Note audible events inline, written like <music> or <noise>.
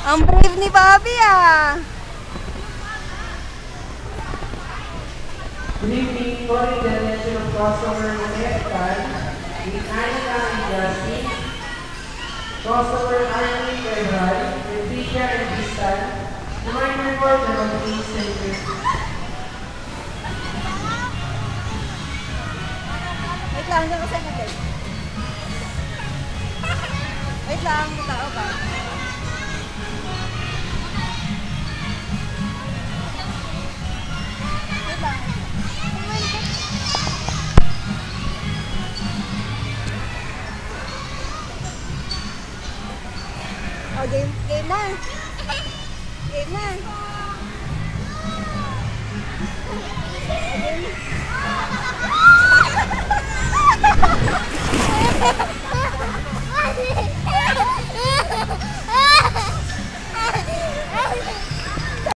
Ang brave ni Bobby ah. Good evening po in the attention of customer Monetan, in Anika Industry, customer Irene Quebral, Leticia and Tristan, reminder po na mag-please center. Wait lang, hanggang kasi na guys. Wait lang, tao Oh, game, game na. Game na. <laughs> Oh, game.